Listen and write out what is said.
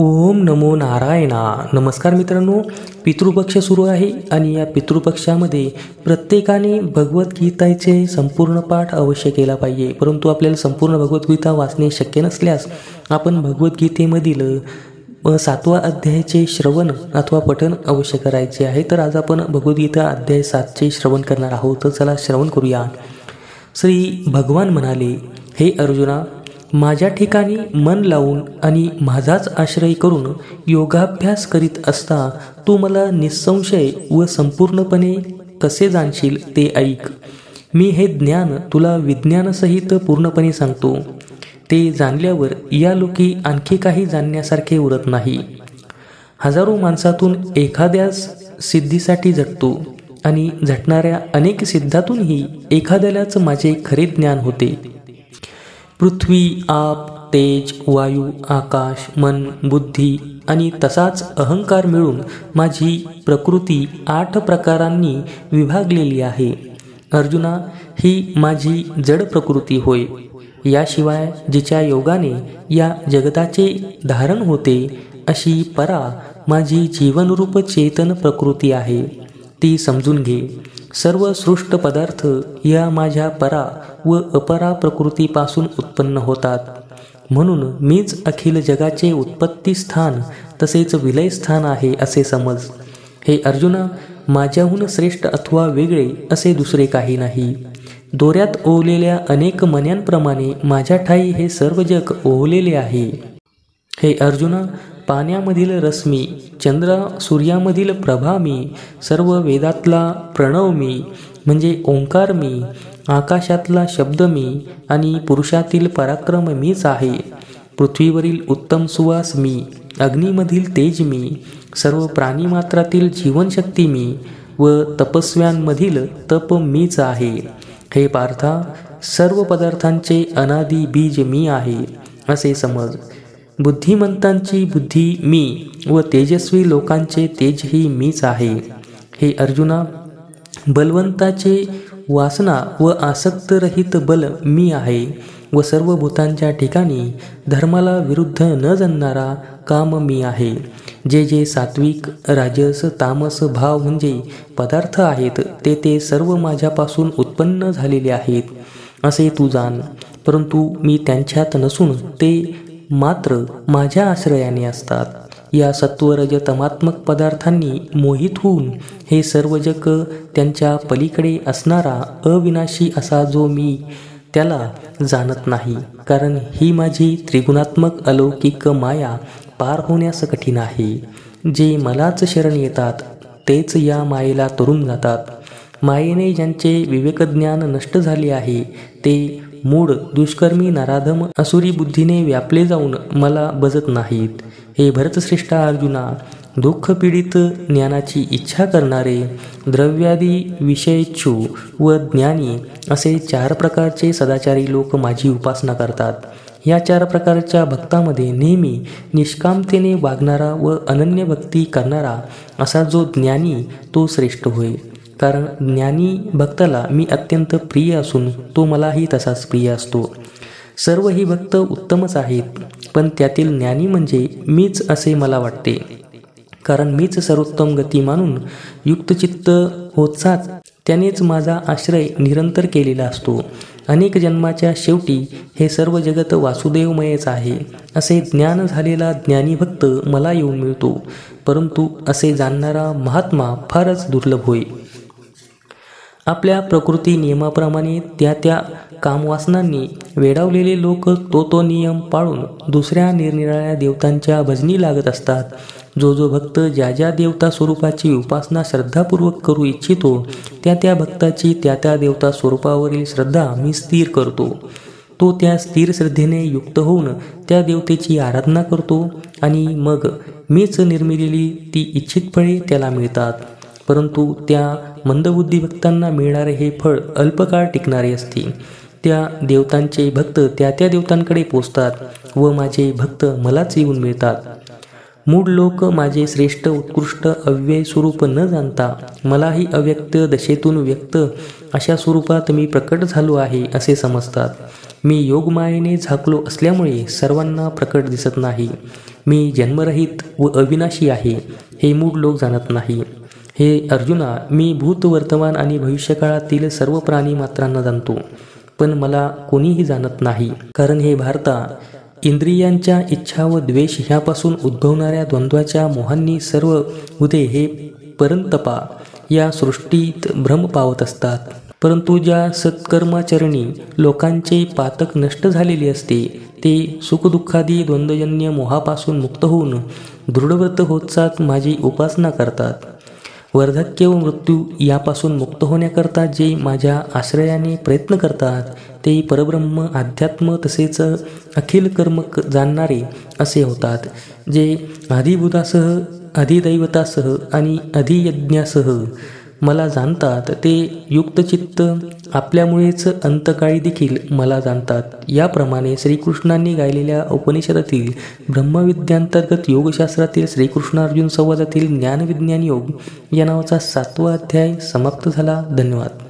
ओम नमो नारायणा. नमस्कार मित्रांनो पितृपक्ष सुरू आहे आणि या पितृपक्षामध्ये प्रत्येकाने भगवद्गीताचे संपूर्ण पाठ अवश्य केला पाहिजे. परंतु आपल्याला संपूर्ण भगवद्गीता वाचणे शक्य नसल्यास आपण भगवद्गीतेमधील सातवा अध्यायाचे श्रवण अथवा पठन अवश्य करायचे आहे. तर आज आपण भगवद्गीता अध्याय सातचे श्रवण करणार आहोत. तर चला श्रवण करूया. श्री भगवान म्हणाले हे अर्जुना माझ्या ठिकाणी मन लावून आणि माझाच आश्रय करून योगाभ्यास करीत असता तू मला निसंशय व संपूर्णपणे कसे जाणशील ते ऐक. मी हे ज्ञान तुला विज्ञानसहित पूर्णपणे सांगतो. ते जाणल्यावर या लोकी आणखी काही जाणण्यासारखे उरत नाही. हजारो माणसातून एखाद्यास सिद्धीसाठी झटतो आणि झटणाऱ्या अनेक सिद्धातूनही एखाद्यालाच माझे खरे ज्ञान होते. पृथ्वी आप तेज वायू आकाश मन बुद्धी आणि तसाच अहंकार मिळून माझी प्रकृती आठ प्रकारांनी विभागलेली आहे. अर्जुना ही माझी जड प्रकृती होय. याशिवाय जिच्या योगाने या जगताचे धारण होते अशी परा माझी जीवनरूप चेतन प्रकृती आहे. ती समजून घे. सर्व सृष्ट पदार्थ या माझ्या परा व अपरा प्रकृतीपासून उत्पन्न होतात. म्हणून मीच अखिल जगाचे उत्पत्ती स्थान तसेच विलय स्थान आहे असे समज. हे अर्जुना माझ्याहून श्रेष्ठ अथवा वेगळे असे दुसरे काही नाही. दोऱ्यात ओवलेल्या अनेक मन्यांप्रमाणे माझ्या ठाई हे सर्व जग ओवलेले आहे. हे अर्जुना पाण्यामधील रश्मी चंद्र सूर्यामधील प्रभा मी सर्व वेदातला प्रणव मी म्हणजे ओंकार मी आकाशातला शब्द मी आणि पुरुषातील पराक्रम मीच आहे. पृथ्वीवरील उत्तम सुवास मी अग्नीमधील तेज मी सर्व प्राणीमात्रातील जीवनशक्ती मी व तपस्व्यांमधील तप मीच आहे. हे पार्था सर्व पदार्थांचे अनादी बीज मी आहे असे समज. बुद्धिमंतांची बुद्धी मी व तेजस्वी लोकांचे तेजही मीच आहे. हे अर्जुना बलवंताचे वासना व आसक्तरहित बल मी आहे व सर्व भूतांच्या ठिकाणी धर्माला विरुद्ध न जाणणारा काम मी आहे. जे जे सात्विक राजस तामस भाव म्हणजे पदार्थ आहेत ते ते सर्व माझ्यापासून उत्पन्न झालेले आहेत. असे तू जाण परंतु मी त्यांच्यात नसून ते मात्र माझ्या आश्रयाने असतात. या सत्वरज तमात्मक पदार्थांनी मोहित होऊन हे सर्व जग त्यांच्या पलीकडे असणारा अविनाशी असा जो मी त्याला जाणत नाही. कारण ही माझी त्रिगुणात्मक अलौकिक माया पार होण्यास कठीण आहे. जे मलाच शरण येतात तेच या मायेला तरुण जातात. मायेने ज्यांचे विवेकज्ञान नष्ट झाले आहे ते मूड दुष्कर्मी नराधम असुरी बुद्धीने व्यापले जाऊन मला बजत नाहीत. हे भरतश्रेष्ठा अर्जुना दुःख पीडित ज्ञानाची इच्छा करणारे द्रव्यादी विषयेच्छू व ज्ञानी असे चार प्रकारचे सदाचारी लोक माझी उपासना करतात. या चार प्रकारच्या भक्तामध्ये नेहमी निष्कामतेने वागणारा व अनन्य भक्ती करणारा असा जो ज्ञानी तो श्रेष्ठ होय. कारण ज्ञानी भक्ताला मी अत्यंत प्रिय असून तो मलाही तसाच प्रिय असतो. सर्व ही भक्त उत्तमच आहेत पण त्यातील ज्ञानी म्हणजे मीच असे मला वाटते. कारण मीच सर्वोत्तम गती मानून युक्तचित्त होतसाच त्यानेच माझा आश्रय निरंतर केलेला असतो. अनेक जन्माच्या शेवटी हे सर्व जगत वासुदेवमयच आहे असे ज्ञान झालेला ज्ञानी भक्त मला येऊन मिळतो. परंतु असे जाणणारा महात्मा फारच दुर्लभ होय. आपल्या प्रकृती नियमाप्रमाणे त्या त्या कामवासनांनी वेडावलेले लोक तो तो नियम पाळून दुसऱ्या निरनिराळ्या देवतांच्या भजनी लागत असतात. जो जो भक्त ज्या ज्या देवता स्वरूपाची उपासना श्रद्धापूर्वक करू इच्छितो त्या त्या भक्ताची त्या त्या देवता स्वरूपावरील श्रद्धा मी स्थिर करतो. तो त्या स्थिर श्रद्धेने युक्त होऊन त्या देवतेची आराधना करतो आणि मग मीच निर्मिलेली ती इच्छित फळे त्याला मिळतात. परंतु त्या मंदबुद्धी भक्तांना मिळणारे हे फळ अल्पकाळ टिकणारे असते. त्या देवतांचे भक्त त्या त्या देवतांकडे पोचतात व माझे भक्त मलाच येऊन मिळतात. मूळ लोक माझे श्रेष्ठ उत्कृष्ट अव्यय स्वरूप न जाणता मलाही अव्यक्त दशेतून व्यक्त अशा स्वरूपात मी प्रकट झालो आहे असे समजतात. मी योगमायेने झाकलो असल्यामुळे सर्वांना प्रकट दिसत नाही. मी जन्मरहित व अविनाशी आहे हे मूळ लोक जाणत नाही. हे अर्जुना मी भूत वर्तमान आणि भविष्यकाळातील सर्व प्राणी मात्रांना जाणतो पण मला कोणीही जाणत नाही. कारण हे भारता इंद्रियांच्या इच्छा व द्वेष ह्यापासून उद्भवणाऱ्या द्वंद्वाच्या मोहांनी सर्व उदे हे परंतपा या सृष्टीत भ्रम पावत असतात. परंतु ज्या सत्कर्माचरणी लोकांचे पातक नष्ट झालेले असते ते सुखदुःखादी द्वंद्वजन्य मोहापासून मुक्त होऊन दृढव्रत होत माझी उपासना करतात. वर्धक्य व मृत्यू यापासून मुक्त होण्याकरता जे माझ्या आश्रयाने प्रयत्न करतात ते परब्रह्म अध्यात्म तसेच अखिल कर्म जाणणारे असे होतात जे अधिभूतासह अधिदैवतासह आणि अधियज्ञासह मला जाणतात ते युक्तचित्त आपल्यामुळेच अंतकाळी देखील मला जाणतात. याप्रमाणे श्रीकृष्णांनी गायलेल्या उपनिषदातील ब्रह्मविद्यांतर्गत योगशास्त्रातील श्रीकृष्णार्जुन संवादातील ज्ञानविज्ञान योग या नावाचा सातवा अध्याय समाप्त झाला. धन्यवाद.